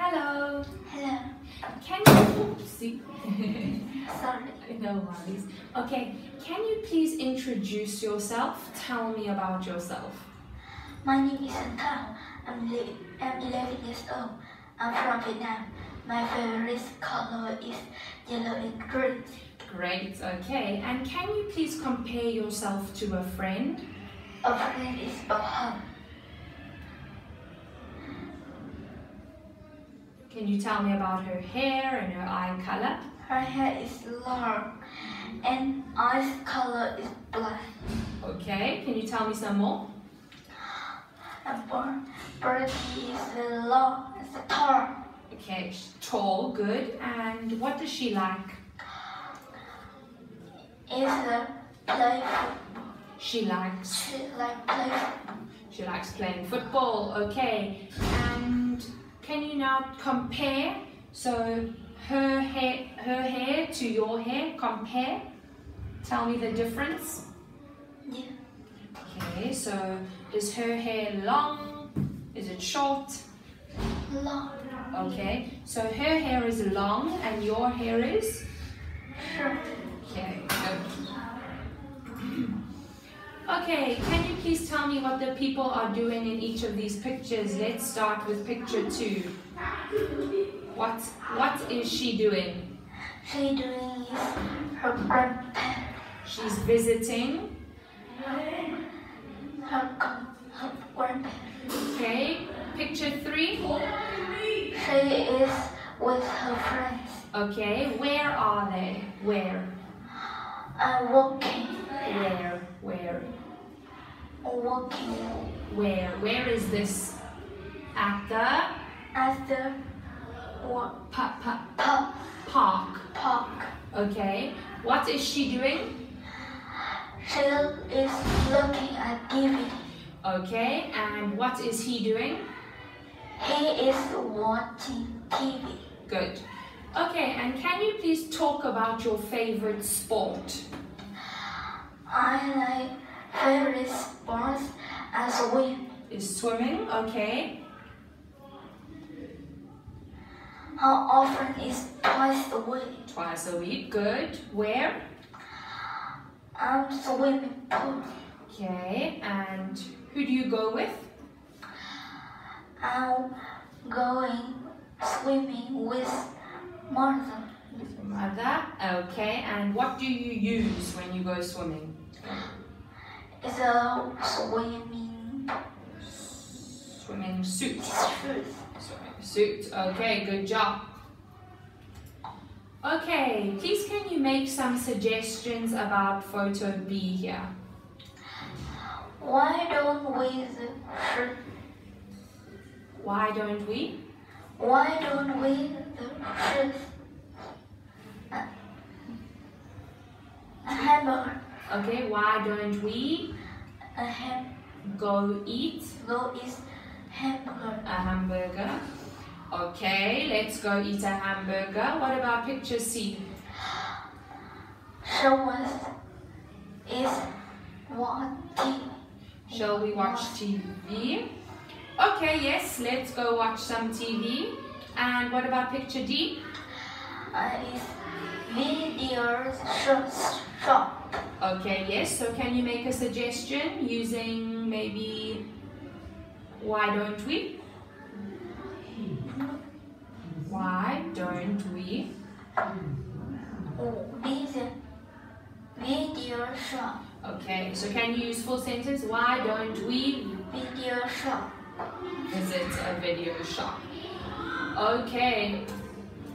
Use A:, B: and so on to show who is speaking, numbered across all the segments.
A: Hello.
B: Hello.
A: Can you oopsie.
B: Sorry.
A: no worries. Okay, can you please introduce yourself? Tell me about yourself.
B: My name is Thao. I'm, I'm 11 years old. I'm from Vietnam. My favorite color is yellow and green.
A: Great, okay. And can you please compare yourself to a friend?
B: A friend is Bảo
A: Can you tell me about her hair and her eye color?
B: Her hair is long and eyes color is black.
A: Okay, can you tell me some more?
B: Birdie is long and tall.
A: Okay, she's tall, good. And what does she like?
B: Is play football.
A: She likes
B: She like play
A: she likes playing football. Okay. And can you now compare? So her hair her hair to your hair, compare. Tell me the difference.
B: Yeah.
A: Okay, so is her hair long? Is it short?
B: Long.
A: Okay, so her hair is long and your hair is?
B: Short.
A: Okay, good. Okay, can you please tell me what the people are doing in each of these pictures? Let's start with picture two. What what is she doing?
B: She doing her grandparents.
A: She's visiting.
B: Her, her grandparents.
A: Okay, picture three.
B: She is with her friends.
A: Okay, where are they? Where?
B: I'm walking.
A: Where? Where?
B: Walking
A: Where? Where is this? At the
B: at the wa-
A: pa- pa-
B: pub
A: park.
B: park.
A: Okay, what is she doing?
B: She is looking at TV.
A: Okay, and what is he doing?
B: He is watching TV.
A: Good. Okay, and can you please talk about your favorite sport?
B: I like favorite sports as swim.
A: Is swimming, okay.
B: How often is twice a week?
A: Twice a week, good. Where?
B: I'm swimming pool.
A: Okay, and who do you go with?
B: I'm going swimming with Martha.
A: With mother. Okay, and what do you use when you go swimming?
B: It's a swimming
A: Swimming suit. Swimming suit. Okay, good job. Okay, please can you make some suggestions about photo B here?
B: Why don't we?
A: Why don't we?
B: Why don't we the shirt? Uh, A, a hamburger.
A: Okay, why don't we
B: A ham.
A: go eat
B: Go is hamburger.
A: a hamburger? Okay, let's go eat a hamburger. What about picture C?
B: Show us is watching.
A: Shall we watch TV? Okay, yes, let's go watch some TV. And what about picture D?
B: Uh, is video short.
A: Okay, yes, so can you make a suggestion using maybe why don't we? Why don't we?
B: Oh, video. Video short.
A: Okay, so can you use full sentence? Why don't we
B: Video short.
A: visit a video shop? Okay,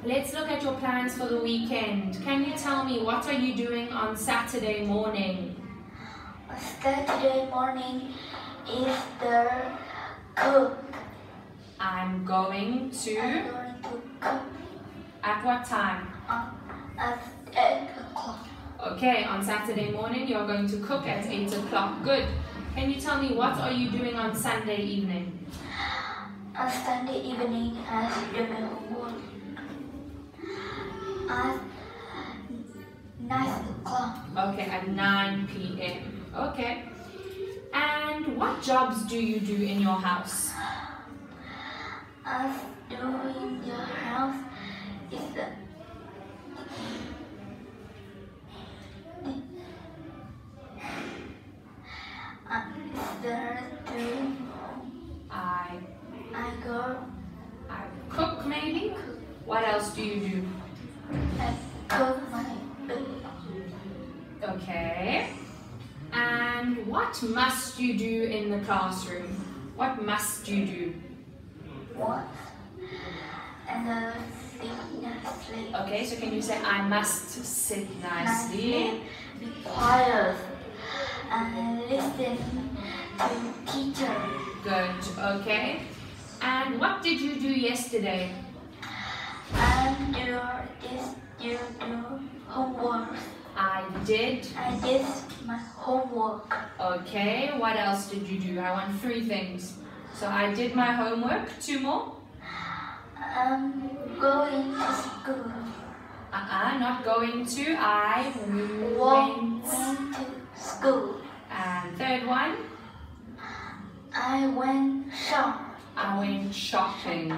A: let's look at your plans for the weekend. Can you tell me what are you doing on Saturday morning?
B: Saturday morning is the cook.
A: I'm going to.
B: I'm going to cook
A: At what time?
B: uh, at 8 o'clock.
A: Okay, on Saturday morning you're going to cook at 8 o'clock. Good. Can you tell me what are you doing on Sunday evening?
B: On Sunday evening as usual at 9 o'clock.
A: Okay, at 9 p.m. Okay. And what jobs do you do in your house?
B: I do doing your house is the
A: I I go I cook maybe. What else do you do? Okay. And what must you do in the classroom? What must you do?
B: What? And sit nicely.
A: Okay, so can you say I must sit nicely?
B: Be quiet. And listen to teacher.
A: Good, okay. And what did you do yesterday?
B: And do this. You do homework.
A: I did.
B: I did my homework.
A: Okay, what else did you do? I want three things. So I did my homework. Two more?
B: I'm going to school.
A: Uh-uh, not going to. I
B: Went
A: went.
B: to school.
A: And third one?
B: I went shop.
A: I went shopping.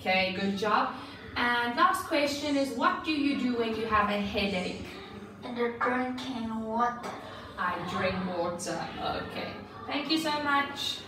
A: Okay, good job. And last question is what do you do when you have a headache?
B: And the drinking water.
A: I drink water. Okay. Thank you so much.